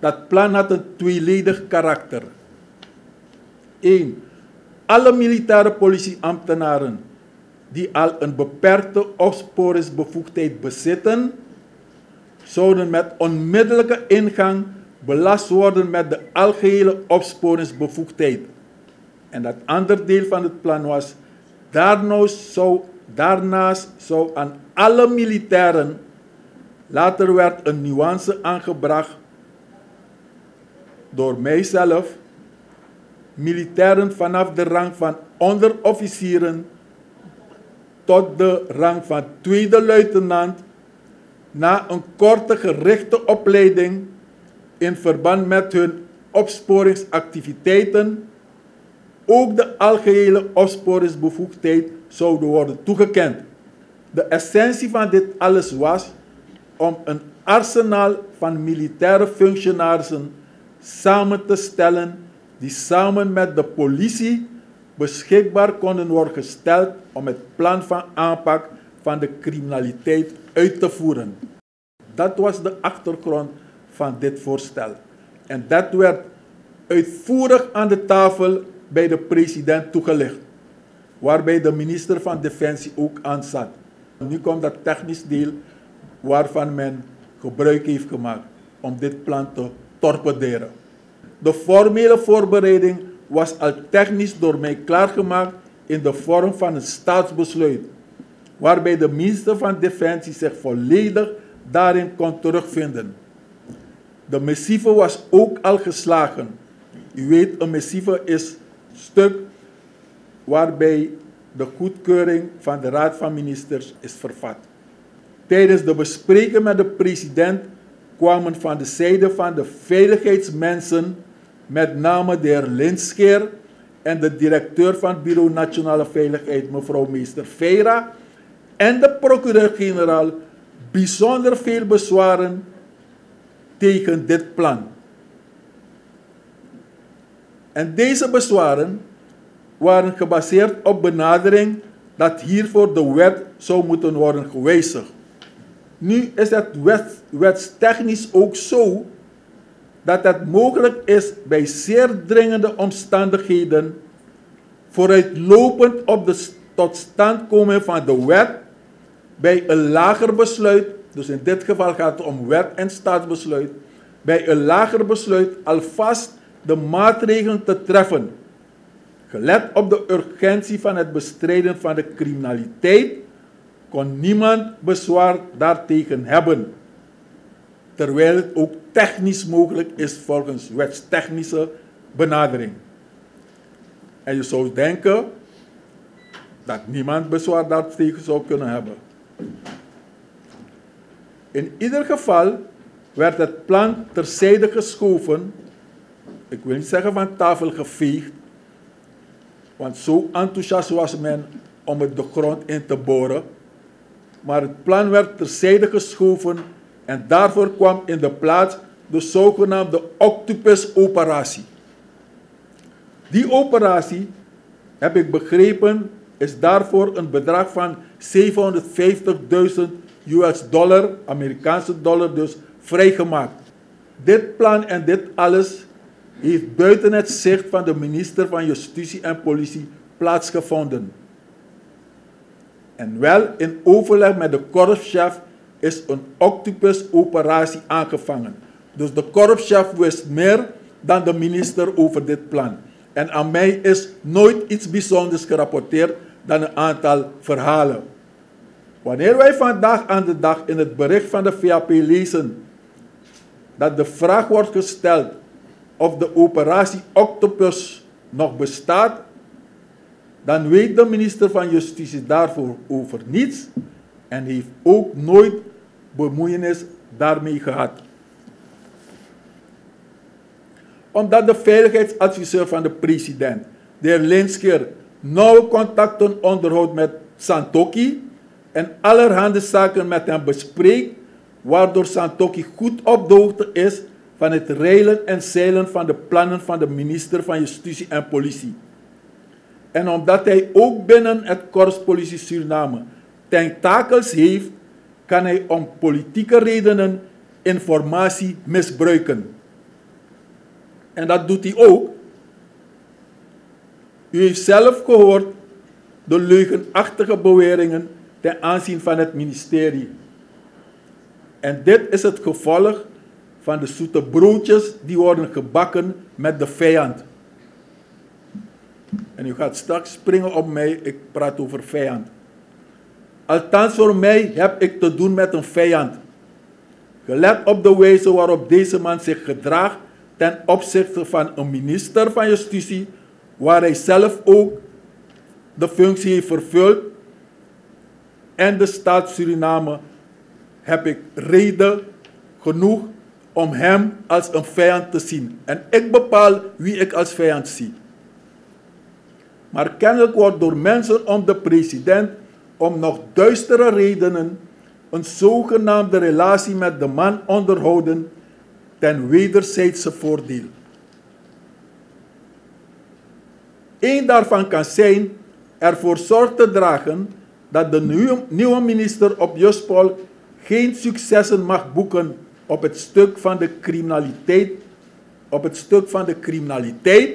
Dat plan had een tweeledig karakter. 1. Alle militaire politieambtenaren die al een beperkte opsporingsbevoegdheid bezitten, zouden met onmiddellijke ingang belast worden met de algehele opsporingsbevoegdheid. En dat andere deel van het plan was, daarnaast zou, aan alle militairen, later werd een nuance aangebracht door mijzelf, militairen vanaf de rang van onderofficieren tot de rang van tweede luitenant na een korte gerichte opleiding in verband met hun opsporingsactiviteiten ook de algehele opsporingsbevoegdheid zouden worden toegekend. De essentie van dit alles was om een arsenaal van militaire functionarissen samen te stellen die samen met de politie beschikbaar konden worden gesteld om het plan van aanpak van de criminaliteit uit te voeren. Dat was de achtergrond van dit voorstel. En dat werd uitvoerig aan de tafel bij de president toegelicht, waarbij de minister van Defensie ook aan zat. Nu komt dat technisch deel waarvan men gebruik heeft gemaakt om dit plan te torpederen. De formele voorbereiding was al technisch door mij klaargemaakt in de vorm van een staatsbesluit, waarbij de minister van Defensie zich volledig daarin kon terugvinden. De missieve was ook al geslagen. U weet, een missieve is stuk waarbij de goedkeuring van de Raad van Ministers is vervat. Tijdens de bespreking met de president kwamen van de zijde van de veiligheidsmensen, met name de heer Linskeer en de directeur van het Bureau Nationale Veiligheid, mevrouw meester Veira, en de procureur-generaal bijzonder veel bezwaren tegen dit plan. En deze bezwaren waren gebaseerd op benadering dat hiervoor de wet zou moeten worden gewijzigd. Nu is het wet, wetstechnisch ook zo dat het mogelijk is bij zeer dringende omstandigheden vooruitlopend op de totstandkoming van de wet bij een lager besluit, dus in dit geval gaat het om wet en staatsbesluit, bij een lager besluit alvast de maatregelen te treffen. Gelet op de urgentie van het bestrijden van de criminaliteit, kon niemand bezwaar daartegen hebben. Terwijl het ook technisch mogelijk is volgens wetstechnische benadering. En je zou denken dat niemand bezwaar daartegen zou kunnen hebben. In ieder geval werd het plan terzijde geschoven. Ik wil niet zeggen van tafel geveegd. Want zo enthousiast was men om het de grond in te boren. Maar het plan werd terzijde geschoven en daarvoor kwam in de plaats de zogenaamde Octopus-operatie. Die operatie, heb ik begrepen, is daarvoor een bedrag van 750.000 US dollar, Amerikaanse dollar dus, vrijgemaakt. Dit plan en dit alles heeft buiten het zicht van de minister van Justitie en Politie plaatsgevonden. En wel in overleg met de korpschef is een octopus-operatie aangevangen. Dus de korpschef wist meer dan de minister over dit plan. En aan mij is nooit iets bijzonders gerapporteerd dan een aantal verhalen. Wanneer wij vandaag aan de dag in het bericht van de VAP lezen dat de vraag wordt gesteld of de operatie Octopus nog bestaat, dan weet de minister van Justitie daarvoor over niets en heeft ook nooit bemoeienis daarmee gehad. Omdat de veiligheidsadviseur van de president, de heer Linsker, nauwe contacten onderhoudt met Santoki en allerhande zaken met hem bespreekt, waardoor Santoki goed op de hoogte is van het reilen en zeilen van de plannen van de minister van Justitie en Politie. En omdat hij ook binnen het Korps Politie Suriname tentakels heeft, kan hij om politieke redenen informatie misbruiken. En dat doet hij ook. U heeft zelf gehoord de leugenachtige beweringen ten aanzien van het ministerie. En dit is het gevolg van de zoete broodjes die worden gebakken met de vijand. En u gaat straks springen op mij, ik praat over vijand. Althans voor mij heb ik te doen met een vijand. Gelet op de wijze waarop deze man zich gedraagt ten opzichte van een minister van Justitie, waar hij zelf ook de functie heeft vervuld, en de staat Suriname, heb ik reden genoeg om hem als een vijand te zien. En ik bepaal wie ik als vijand zie. Maar kennelijk wordt door mensen om de president om nog duistere redenen een zogenaamde relatie met de man onderhouden ten wederzijdse voordeel. Eén daarvan kan zijn ervoor zorg te dragen dat de nieuwe minister op Juspol geen successen mag boeken op het stuk van de criminaliteit, op het stuk van de criminaliteit,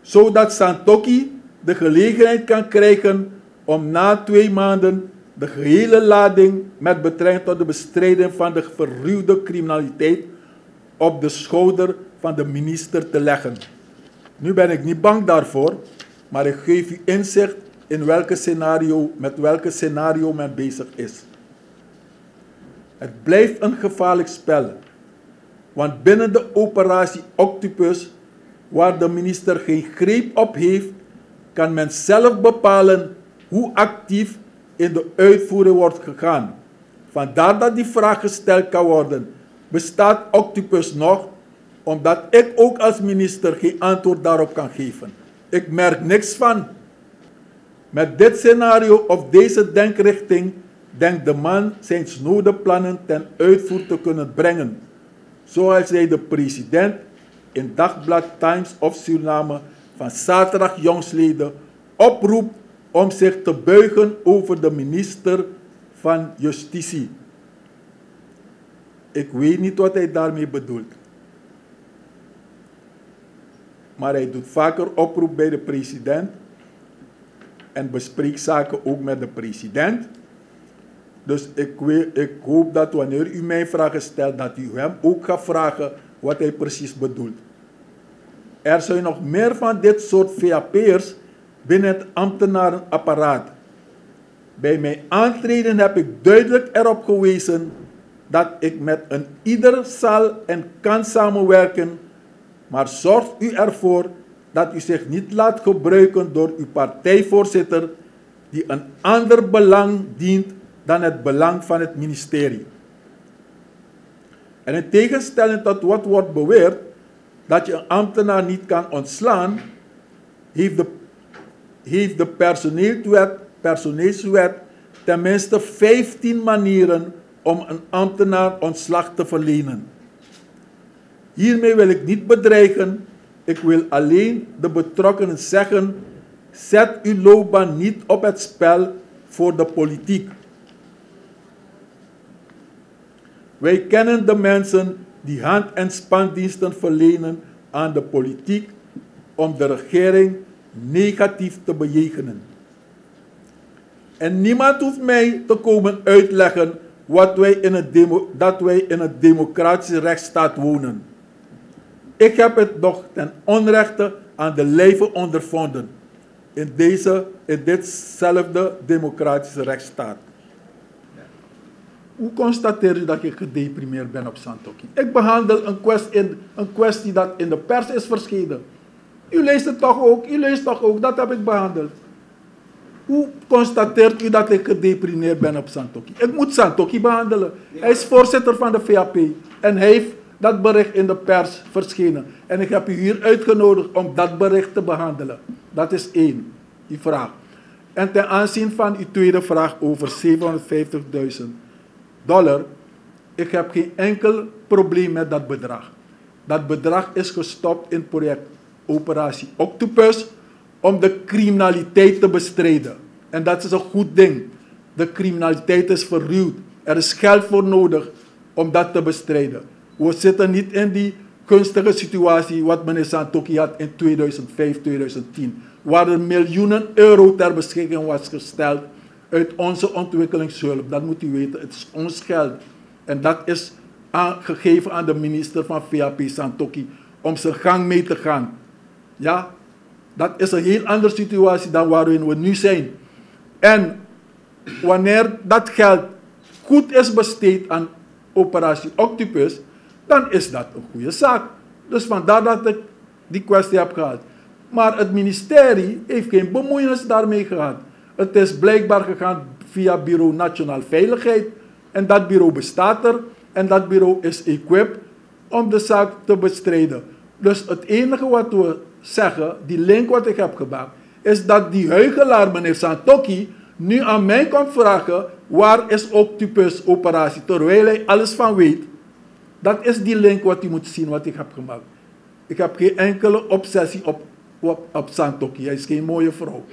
zodat Santoki de gelegenheid kan krijgen om na twee maanden de gehele lading met betrekking tot de bestrijding van de verruwde criminaliteit op de schouder van de minister te leggen. Nu ben ik niet bang daarvoor, maar ik geef u inzicht in welke scenario, met welke scenario men bezig is. Het blijft een gevaarlijk spel, want binnen de operatie Octopus, waar de minister geen greep op heeft, kan men zelf bepalen hoe actief in de uitvoering wordt gegaan. Vandaar dat die vraag gesteld kan worden: bestaat Octopus nog? Omdat ik ook als minister geen antwoord daarop kan geven. Ik merk niks van. Met dit scenario of deze denkrichting denkt de man zijn snode plannen ten uitvoer te kunnen brengen. Zoals hij de president in Dagblad Times of Suriname van zaterdag jongsleden oproept om zich te buigen over de minister van Justitie. Ik weet niet wat hij daarmee bedoelt. Maar hij doet vaker oproep bij de president en bespreekt zaken ook met de president. Dus ik, ik hoop dat wanneer u mij vragen stelt, dat u hem ook gaat vragen wat hij precies bedoelt. Er zijn nog meer van dit soort VAP'ers binnen het ambtenarenapparaat. Bij mijn aantreden heb ik duidelijk erop gewezen dat ik met een ieder zal en kan samenwerken, maar zorgt u ervoor dat u zich niet laat gebruiken door uw partijvoorzitter die een ander belang dient dan het belang van het ministerie. En in tegenstelling tot wat wordt beweerd, dat je een ambtenaar niet kan ontslaan, heeft de heeft de personeelswet, personeelswet tenminste 15 manieren om een ambtenaar ontslag te verlenen. Hiermee wil ik niet bedreigen, ik wil alleen de betrokkenen zeggen: zet uw loopbaan niet op het spel voor de politiek. Wij kennen de mensen die hand- en spandiensten verlenen aan de politiek om de regering negatief te bejegenen. En niemand hoeft mij te komen uitleggen wat wij in het dat wij in een democratische rechtsstaat wonen. Ik heb het nog ten onrechte aan de lijve ondervonden in, deze, in ditzelfde democratische rechtsstaat. Hoe constateer je dat je gedeprimeerd bent op Santoki? Ik behandel een kwestie, een kwestie dat in de pers is verschenen. U leest het toch ook, u leest toch ook, dat heb ik behandeld. Hoe constateert u dat ik gedeprimeerd ben op Santoki? Ik moet Santoki behandelen. Hij is voorzitter van de VAP en hij heeft dat bericht in de pers verschenen. En ik heb u hier uitgenodigd om dat bericht te behandelen. Dat is één, die vraag. En ten aanzien van uw tweede vraag over 750.000 dollar, ik heb geen enkel probleem met dat bedrag. Dat bedrag is gestopt in project operatie Octopus om de criminaliteit te bestrijden. En dat is een goed ding. De criminaliteit is verruwd. Er is geld voor nodig om dat te bestrijden. We zitten niet in die gunstige situatie wat meneer Santoki had in 2005, 2010. Waar er miljoenen euro ter beschikking was gesteld uit onze ontwikkelingshulp. Dat moet u weten, het is ons geld. En dat is gegeven aan de minister van VAP Santoki om zijn gang mee te gaan. Ja, dat is een heel andere situatie dan waarin we nu zijn. En wanneer dat geld goed is besteed aan operatie Octopus, dan is dat een goede zaak. Dus vandaar dat ik die kwestie heb gehad. Maar het ministerie heeft geen bemoeienis daarmee gehad. Het is blijkbaar gegaan via Bureau Nationaal Veiligheid. En dat bureau bestaat er. En dat bureau is equipped om de zaak te bestrijden. Dus het enige wat we zeggen, die link wat ik heb gemaakt, is dat die huigelaar, meneer Santoki, nu aan mij komt vragen, waar is Octopus operatie, terwijl hij alles van weet. Dat is die link wat u moet zien wat ik heb gemaakt. Ik heb geen enkele obsessie op, op, op Santoki. Hij is geen mooie vrouw.